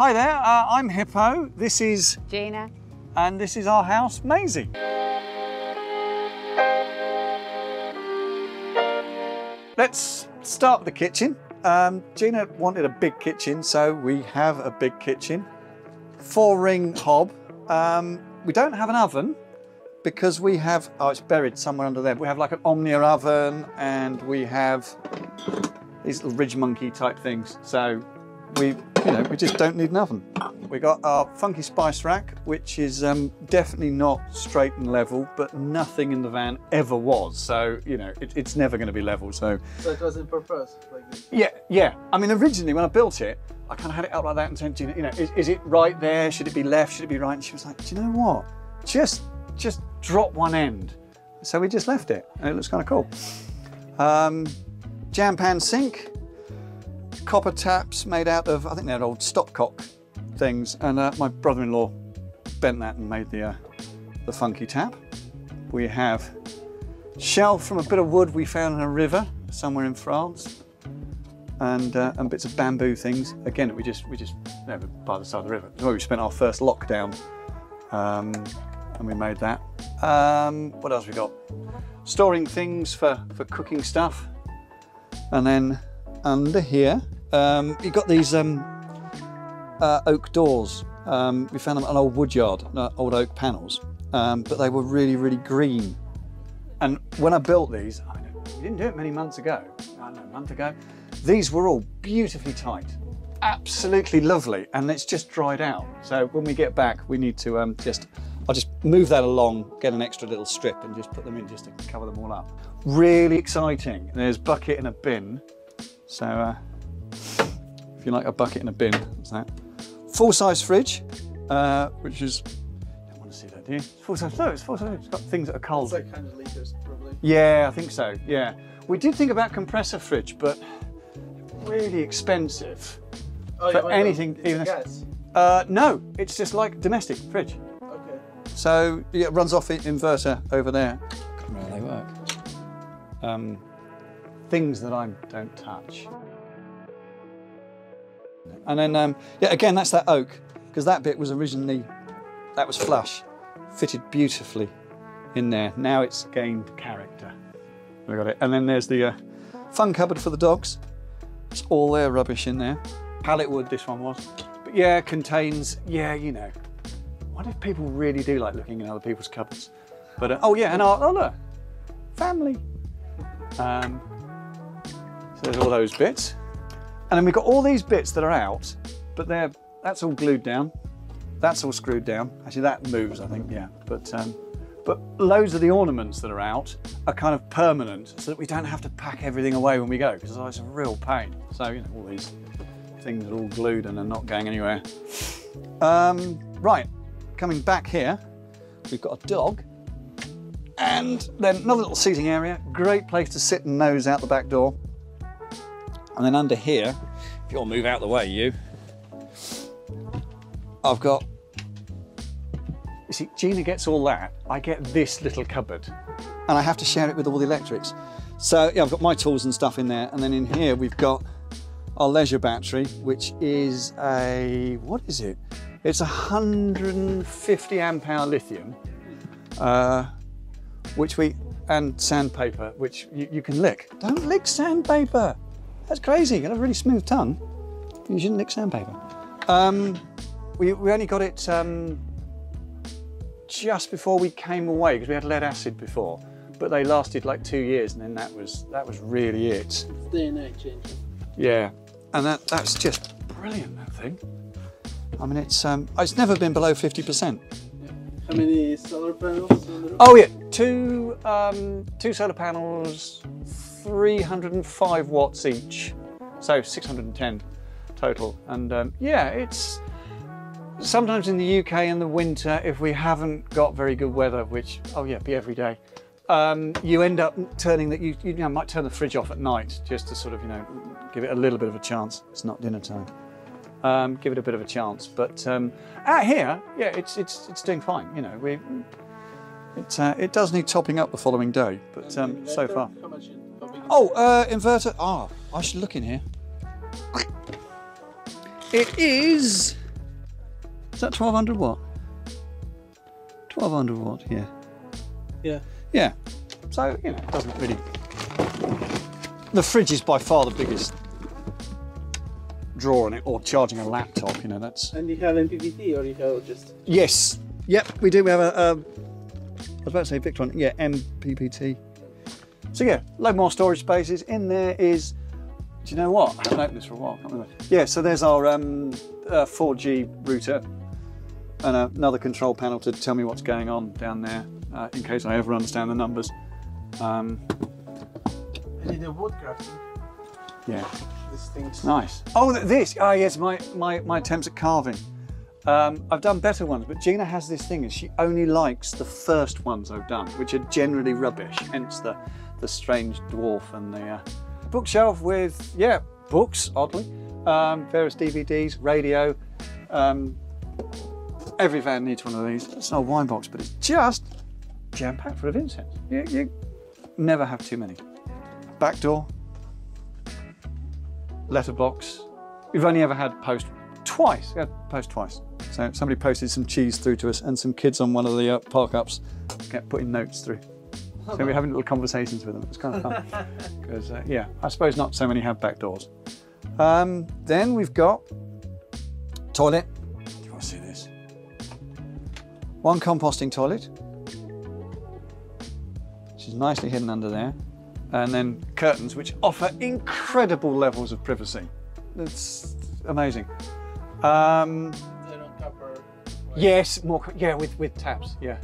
Hi there, uh, I'm Hippo. This is, Gina. and this is our house, Maisie. Let's start the kitchen. Um, Gina wanted a big kitchen, so we have a big kitchen. Four ring hob. Um, we don't have an oven because we have, oh, it's buried somewhere under there. We have like an Omnia oven and we have these little ridge monkey type things. So we, you know, we just don't need an oven. We got our funky spice rack, which is um, definitely not straight and level, but nothing in the van ever was. So you know, it, it's never going to be level. So So it was in purpose, like this. yeah, yeah. I mean, originally when I built it, I kind of had it out like that and said, "Do you know, you know, is, is it right there? Should it be left? Should it be right? And she was like, do you know what? Just, just drop one end. So we just left it, and it looks kind of cool. Um, jam pan sink, copper taps made out of, I think they're old stopcock things, and uh, my brother-in-law bent that and made the uh, the funky tap. We have shelf from a bit of wood we found in a river somewhere in France and uh, and bits of bamboo things. Again, we just we just by the side of the river. Where we spent our first lockdown, um, and we made that. Um, what else we got? Storing things for for cooking stuff, and then under here um, you got these um, uh, oak doors. Um, we found them at an old woodyard, old oak panels, um, but they were really really green. And when I built these, I know, we didn't do it many months ago, I know, a month ago, these were all beautifully tight, absolutely lovely, and it's just dried out. So when we get back, we need to um, just, I'll just move that along, get an extra little strip and just put them in just to cover them all up. Really exciting. There's bucket and a bin. So uh, if you like a bucket and a bin, that's that. Full size fridge, uh, which is, I don't want to see that, do you? Full size, no, it's full size. It's got things that are cold. It's like 100 liters, probably. Yeah, I think so. Yeah, we did think about compressor fridge, but really expensive. Oh, For you anything, It's even- gas. Uh, no, it's just like domestic fridge. Okay. So yeah, it runs off the inverter over there. How they work? Um, things that I don't touch. And then um, yeah, again that's that oak because that bit was originally that was flush, fitted beautifully in there. Now it's gained character. We got it. And then there's the uh, fun cupboard for the dogs. It's all their rubbish in there. Pallet wood, this one was. But yeah, contains, yeah, you know. What if people really do like looking in other people's cupboards? But, uh, oh yeah, and our, oh look, family. Um, so there's all those bits. And then we've got all these bits that are out, but they're, that's all glued down. That's all screwed down. Actually, that moves, I think, yeah. But, um, but loads of the ornaments that are out are kind of permanent so that we don't have to pack everything away when we go because it's a real pain. So, you know, all these things are all glued and are not going anywhere. Um, right, coming back here, we've got a dog and then another little seating area. Great place to sit and nose out the back door. And then under here, if you'll move out the way, you, I've got you see, Gina gets all that. I get this little cupboard. And I have to share it with all the electrics. So yeah, I've got my tools and stuff in there. And then in here we've got our leisure battery, which is a, what is it? It's a 150 amp hour lithium, uh, which we, and sandpaper, which you, you can lick. Don't lick sandpaper. That's crazy. You got a really smooth tongue. You shouldn't lick sandpaper. Um, we, we only got it um, just before we came away because we had lead acid before, but they lasted like two years, and then that was that was really it. It's day and. Yeah, and that that's just brilliant. That thing. I mean, it's um, it's never been below fifty percent. How many solar panels on the roof? Oh yeah, two um, two solar panels, three hundred and five watts each, so six hundred and ten total. And um, yeah, it's sometimes in the UK in the winter if we haven't got very good weather, which oh yeah, be every day. Um, you end up turning that you you know, might turn the fridge off at night just to sort of you know give it a little bit of a chance. It's not dinner time. Um, give it a bit of a chance, but um, out here, yeah, it's it's it's doing fine. You know, we it uh, it does need topping up the following day, but um, so far. Oh, uh, inverter. Ah, I should look in here. It is is that 1200 watt? 1200 watt, yeah. Yeah. Yeah. So, you know, it doesn't really. The fridge is by far the biggest draw on it, or charging a laptop, you know, that's. And you have MPPT or you have just Yes. Yep, we do. We have a. Um, I was about to say Victron. Yeah, MPPT. So yeah, load more storage spaces. In there is. Do you know what? I haven't opened this for a while. Can't remember. Yeah, so there's our um, uh, 4G router and another control panel to tell me what's going on down there uh, in case I ever understand the numbers. Um, I need a wood crafting. yeah, This things. nice. Oh, th- this. Oh, yes, my, my, my attempts at carving. Um, I've done better ones, but Gina has this thing, and she only likes the first ones I've done, which are generally rubbish. Hence the the strange dwarf and the uh, bookshelf with yeah books, oddly, um, various DVDs, radio. Um, every van needs one of these. It's not a wine box, but it's just jam packed full of incense. You, you never have too many. Back door, letterbox. We've only ever had post twice. We had post twice. So somebody posted some cheese through to us, and some kids on one of the uh, park ups kept putting notes through. So we're having little conversations with them. It's kind of fun. Because uh, yeah, I suppose not so many have back doors. Um, then we've got toilet. Do you want to see this? One composting toilet, which is nicely hidden under there, and then curtains, which offer incredible levels of privacy. It's amazing. Um, They don't cover. Yes, more. Yeah, with with taps. Yeah.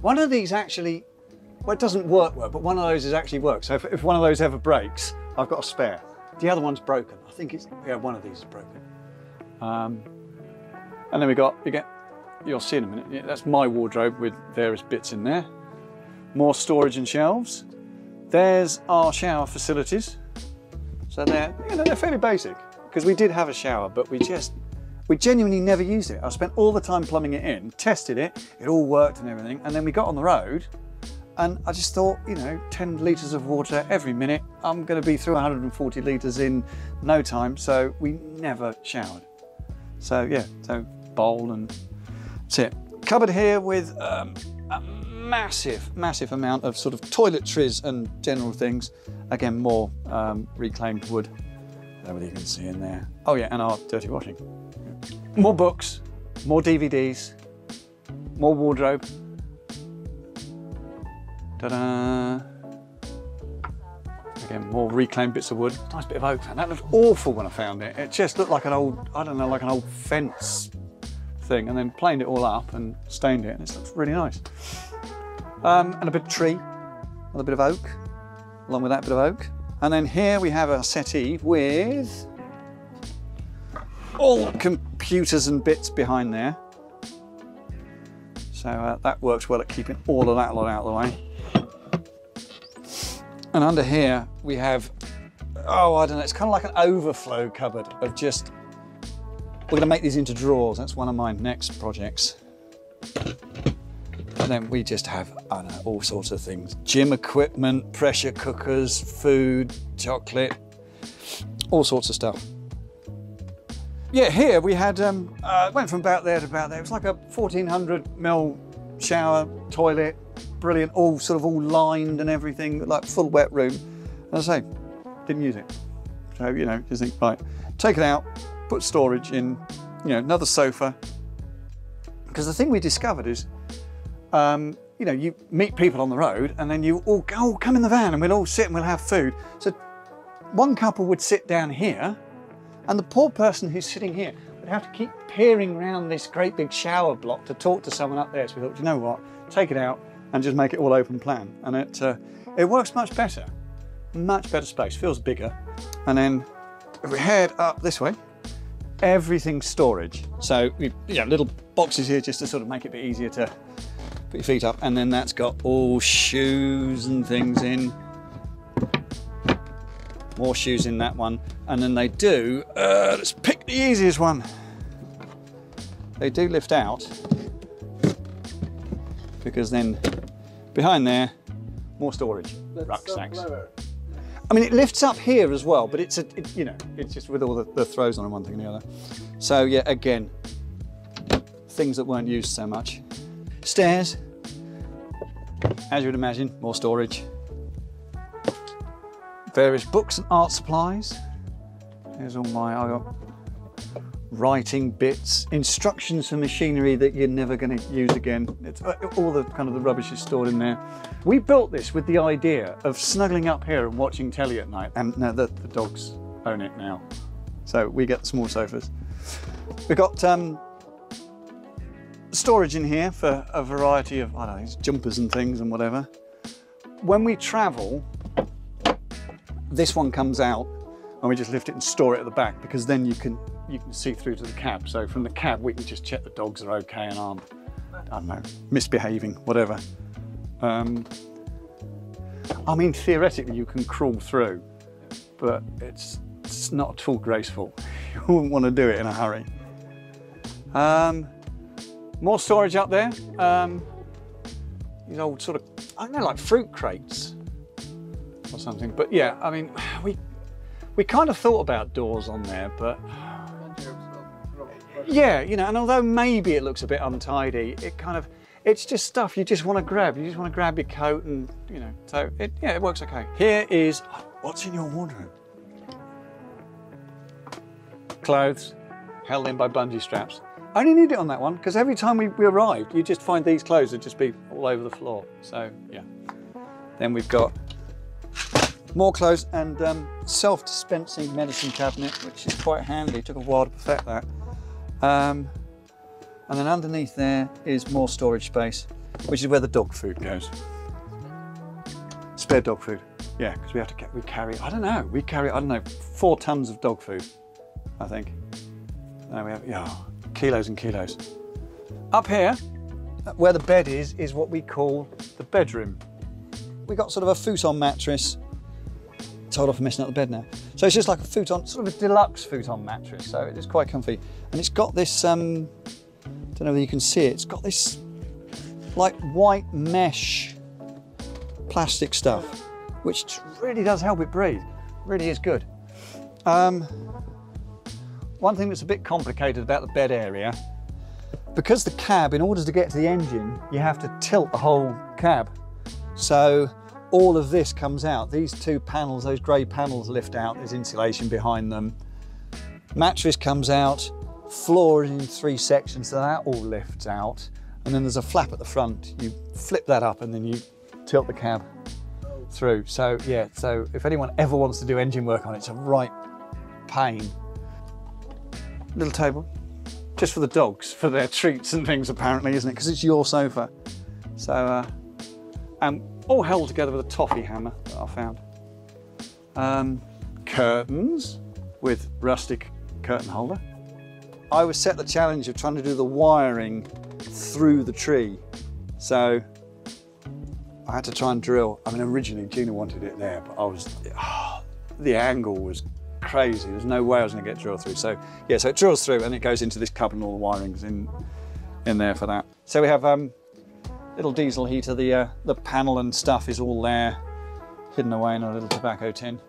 One of these actually, well, it doesn't work well, but one of those is actually works. So if, if one of those ever breaks, I've got a spare. The other one's broken. I think it's yeah, one of these is broken. Um, and then we got you get you'll see in a minute. Yeah, that's my wardrobe with various bits in there. More storage and shelves. There's our shower facilities. So they're you know they're fairly basic because we did have a shower, but we just we genuinely never used it. I spent all the time plumbing it in, tested it, it all worked and everything, and then we got on the road and I just thought, you know, 10 litres of water every minute. I'm going to be through 140 litres in no time, so we never showered. So yeah, so bowl and that's it. Cupboard here with um, a massive, massive amount of sort of toiletries and general things. Again, more um, reclaimed wood. I whether you can see in there. Oh yeah, and our dirty washing. More books, more DVDs, more wardrobe. Ta-da! Again, more reclaimed bits of wood. Nice bit of oak. And that looked awful when I found it. It just looked like an old, I don't know, like an old fence thing. And then planed it all up and stained it, and it looks really nice. Um, and a bit of tree, another bit of oak, along with that bit of oak. And then here we have a settee with all computers and bits behind there. So uh, that works well at keeping all of that lot out of the way. And under here we have, oh, I don't know, it's kind of like an overflow cupboard of just, we're going to make these into drawers. That's one of my next projects. And then we just have, I don't know, all sorts of things gym equipment, pressure cookers, food, chocolate, all sorts of stuff. Yeah, here we had, um, uh, went from about there to about there. It was like a 1400 mil shower, toilet, brilliant, all sort of all lined and everything, like full wet room. As I say, didn't use it. So, you know, just think, right, take it out, put storage in, you know, another sofa. Because the thing we discovered is, um, you know, you meet people on the road and then you all go, oh, come in the van and we'll all sit and we'll have food. So one couple would sit down here and the poor person who's sitting here would have to keep peering around this great big shower block to talk to someone up there. So we thought, you know what, take it out and just make it all open plan. And it, uh, it works much better, much better space, feels bigger. And then if we head up this way, everything's storage. So we, know, little boxes here just to sort of make it a bit easier to put your feet up. And then that's got all shoes and things in. More shoes in that one. And then they do, uh, let's pick the easiest one. They do lift out because then behind there, more storage, so rucksacks. I mean, it lifts up here as well, but it's a, it, you know, it's just with all the, the throws on and one thing and the other. So yeah, again, things that weren't used so much. Stairs, as you would imagine, more storage. Various books and art supplies. Here's all my I got writing bits, instructions for machinery that you're never going to use again. It's uh, all the kind of the rubbish is stored in there. We built this with the idea of snuggling up here and watching telly at night, and now the, the dogs own it now, so we get small sofas. We've got um, storage in here for a variety of I don't know jumpers and things and whatever. When we travel, this one comes out and we just lift it and store it at the back because then you can you can see through to the cab. So from the cab we can just check the dogs are okay and aren't I don't know misbehaving, whatever. Um, I mean theoretically you can crawl through, but it's it's not at all graceful. You wouldn't want to do it in a hurry. Um, more storage up there. Um, these old sort of I don't know like fruit crates or something. But yeah, I mean we we kind of thought about doors on there, but yeah, you know, and although maybe it looks a bit untidy, it kind of, it's just stuff you just want to grab. You just want to grab your coat and, you know, so it, yeah, it works okay. Here is, what's in your wardrobe? Clothes held in by bungee straps. I only need it on that one because every time we, we arrived, you just find these clothes would just be all over the floor. So yeah. Then we've got more clothes and um, self-dispensing medicine cabinet, which is quite handy. It took a while to perfect that. Um, and then underneath there is more storage space, which is where the dog food goes. Spare dog food. Yeah, because we have to we carry. I don't know. We carry. I don't know. Four tons of dog food. I think. No, we have. Yeah, kilos and kilos. Up here, where the bed is, is what we call the bedroom. We got sort of a futon mattress. Told off for messing up the bed now. So it's just like a futon, sort of a deluxe futon mattress. So it is quite comfy, and it's got this. Um, don't know whether you can see it. It's got this like white mesh plastic stuff, which really does help it breathe. Really is good. Um, one thing that's a bit complicated about the bed area, because the cab, in order to get to the engine, you have to tilt the whole cab. So all of this comes out. These two panels, those grey panels lift out, there's insulation behind them. Mattress comes out, floor is in three sections, so that all lifts out. And then there's a flap at the front. You flip that up and then you tilt the cab through. So yeah, so if anyone ever wants to do engine work on it, it's a right pain. Little table, just for the dogs, for their treats and things apparently, isn't it? Because it's your sofa. So, uh, and all held together with a toffee hammer that I found. Um, curtains with rustic curtain holder. I was set the challenge of trying to do the wiring through the tree. So I had to try and drill. I mean, originally Gina wanted it there, but I was, ah, the angle was crazy. There's no way I was going to get drilled through. So yeah, so it drills through and it goes into this cupboard and all the wiring's in, in there for that. So we have um, little diesel heater. The, uh, the panel and stuff is all there, hidden away in a little tobacco tin,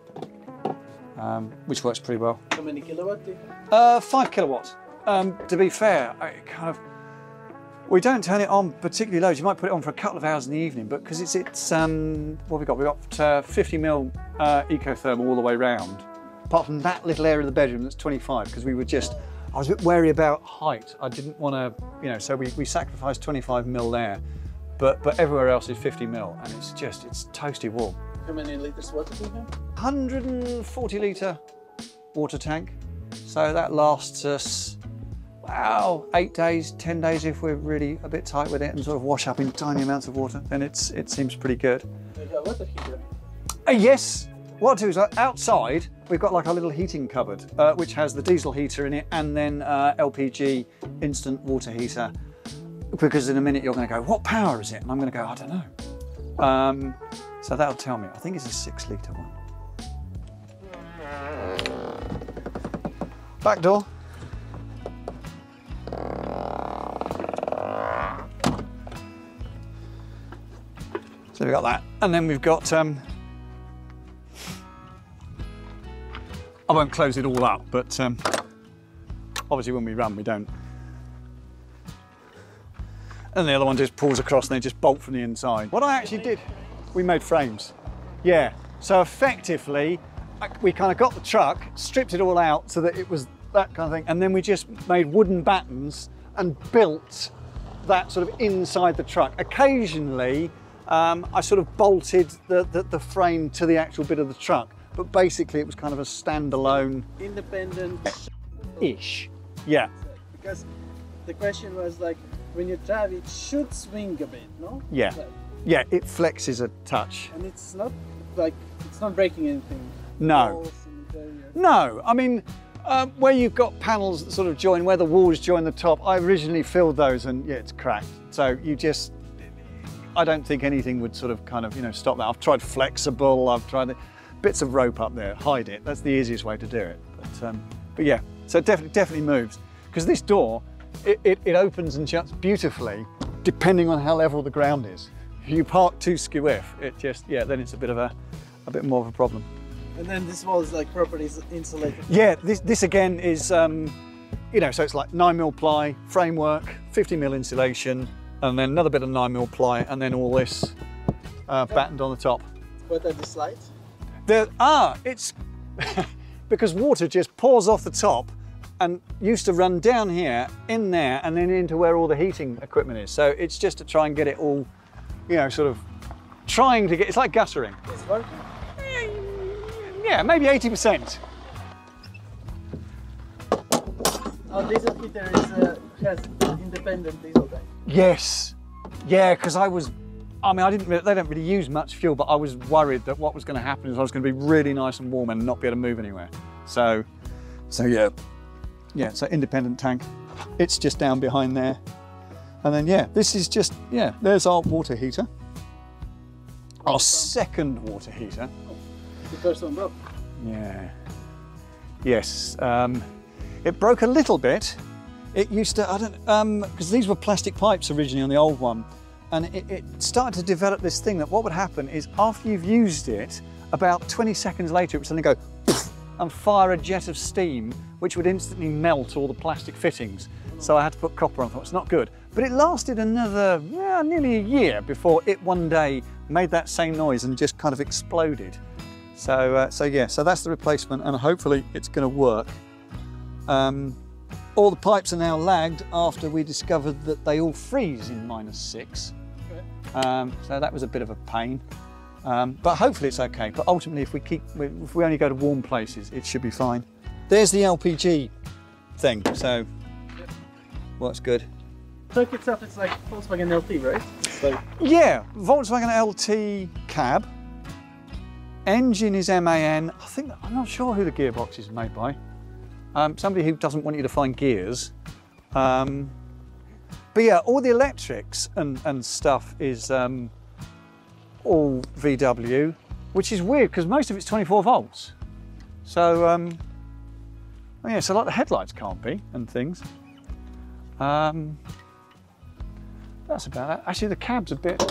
um, which works pretty well. How many kilowatt? do you have? Uh, five kilowatts. Um, to be fair, I kind of we don't turn it on particularly loads. You might put it on for a couple of hours in the evening, but because it's it's um, what have we got? We've got uh, 50 mil uh, ecothermal all the way round. Apart from that little area of the bedroom that's 25, because we were just I was a bit wary about height. I didn't want to, you know, so we, we sacrificed 25 mil there, but but everywhere else is 50 mil, and it's just it's toasty warm. How many liters water do you have? 140 litre water tank. So that lasts us, wow, eight days, 10 days if we're really a bit tight with it and sort of wash up in tiny amounts of water, then it's it seems pretty good. Water heater? Uh, yes, what I'll do is uh, outside we've got like a little heating cupboard uh, which has the diesel heater in it and then uh, LPG instant water heater because in a minute you're going to go, what power is it? And I'm going to go, I don't know. Um, so that'll tell me. I think it's a six litre one. Back door. So we've got that. And then we've got, um, I won't close it all up, but um, obviously when we run, we don't and the other one just pulls across and they just bolt from the inside. What I actually did, we made frames. Yeah. So effectively, we kind of got the truck, stripped it all out so that it was that kind of thing, and then we just made wooden battens and built that sort of inside the truck. Occasionally, um, I sort of bolted the, the, the frame to the actual bit of the truck, but basically it was kind of a standalone Independent. ish. Yeah. Because the question was like, when you drive, it should swing a bit, no? Yeah. Like, Yeah, it flexes a touch. and it's not like it's not breaking anything. No. Walls in the interior. No, I mean, um, where you've got panels that sort of join, where the walls join the top, I originally filled those and yeah, it's cracked. So you just, I don't think anything would sort of kind of, you know, stop that. I've tried flexible, I've tried the, bits of rope up there, hide it. That's the easiest way to do it. But, um, but yeah, so it definitely, definitely moves. Because this door, it, it, it opens and shuts beautifully depending on how level the ground is. If you park too skew-if, it just, yeah, then it's a bit of a, a bit more of a problem. And then this wall is like properly ins- insulated. Yeah, this, this again is, um, you know, so it's like 9 mil ply, framework, 50 mil insulation, and then another bit of 9 mil ply, and then all this uh, battened on the top. What are the slides? There, ah, it's because water just pours off the top and used to run down here, in there, and then into where all the heating equipment is. So it's just to try and get it all, you know, sort of trying to get, it's like guttering. It's working. Yeah, maybe 80%. Oh, diesel heater is uh, has independent diesel tank. Yes. Yeah, because I was, I mean, I didn't, they don't really use much fuel, but I was worried that what was going to happen is I was going to be really nice and warm and not be able to move anywhere. So, so yeah, yeah, so independent tank. It's just down behind there. And then, yeah, this is just, yeah, there's our water heater. Our second water heater. The first one broke. Yeah. Yes. Um, it broke a little bit. It used to, I don't, um, because these were plastic pipes originally on the old one, and it, it started to develop this thing that what would happen is after you've used it, about 20 seconds later, it would suddenly go poof, and fire a jet of steam, which would instantly melt all the plastic fittings. So I had to put copper on. I thought it's not good, but it lasted another, yeah, nearly a year before it one day made that same noise and just kind of exploded. So, uh, so yeah, so that's the replacement, and hopefully it's going to work. Um, all the pipes are now lagged after we discovered that they all freeze in minus six. Um, so that was a bit of a pain. Um, but hopefully it's okay. But ultimately, if we keep, if we only go to warm places, it should be fine. There's the LPG thing. So, what's good? Truck itself, it's like Volkswagen LT, right? Like Yeah, Volkswagen LT cab. Engine is MAN. I think I'm not sure who the gearbox is made by. Um, somebody who doesn't want you to find gears. Um, but yeah, all the electrics and, and stuff is um, all VW, which is weird because most of it's 24 volts. So um, oh yeah, so like the headlights can't be and things. Um, that's about it. Actually, the cab's a bit.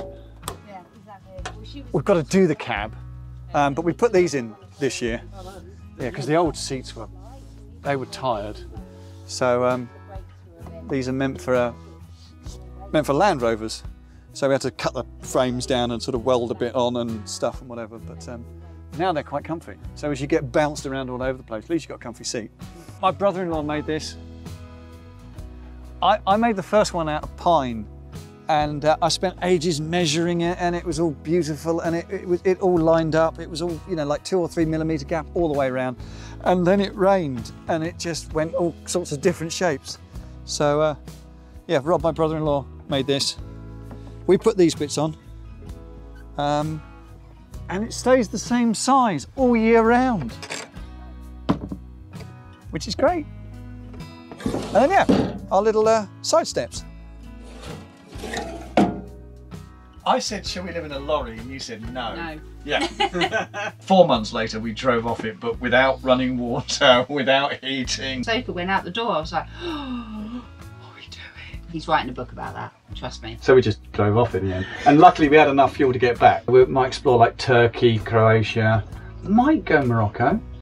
Yeah, exactly. Well, We've got to do the cab, um, but we put these in this year. Yeah, because the old seats were, they were tired. So um, these are meant for uh, meant for Land Rovers. So we had to cut the frames down and sort of weld a bit on and stuff and whatever. But um, now they're quite comfy. So as you get bounced around all over the place, at least you've got a comfy seat. My brother-in-law made this. I, I made the first one out of pine and uh, I spent ages measuring it, and it was all beautiful, and it, it was it all lined up. It was all you know like two or three millimeter gap all the way around, and then it rained, and it just went all sorts of different shapes. So uh, yeah, Rob, my brother-in-law, made this. We put these bits on, um, and it stays the same size all year round, which is great. And then yeah, our little uh, side steps. I said, shall we live in a lorry? And you said no. No. Yeah. Four months later, we drove off it, but without running water, without heating. Sofa went out the door. I was like, He's writing a book about that. Trust me. So we just drove off in the end. And luckily, we had enough fuel to get back. We might explore like Turkey, Croatia, might go Morocco.